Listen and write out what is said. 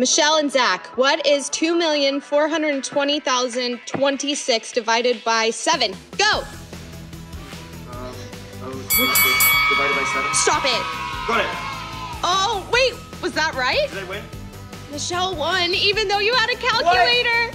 Michelle and Zach, what is 2,420,026 divided by 7? Go! Um, oh, divided by seven. Stop it! Got it. Oh, wait, was that right? Did I win? Michelle won, even though you had a calculator. What?